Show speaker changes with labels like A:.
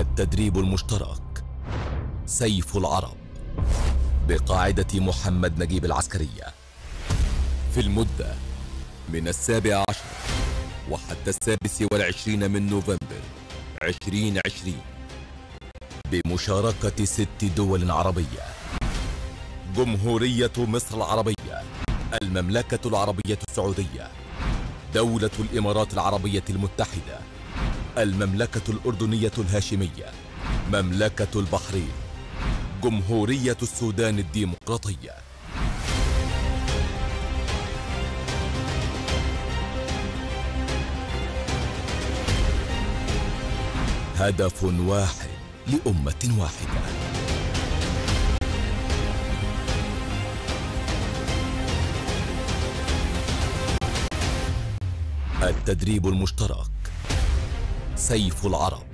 A: التدريب المشترك. سيف العرب. بقاعدة محمد نجيب العسكرية. في المدة من السابع عشر وحتى السادس والعشرين من نوفمبر عشرين عشرين بمشاركة ست دول عربية. جمهورية مصر العربية المملكة العربية السعودية دولة الإمارات العربية المتحدة. المملكة الأردنية الهاشمية مملكة البحرين جمهورية السودان الديمقراطية. هدف واحد لأمة واحدة. التدريب المشترك. سيف العرب.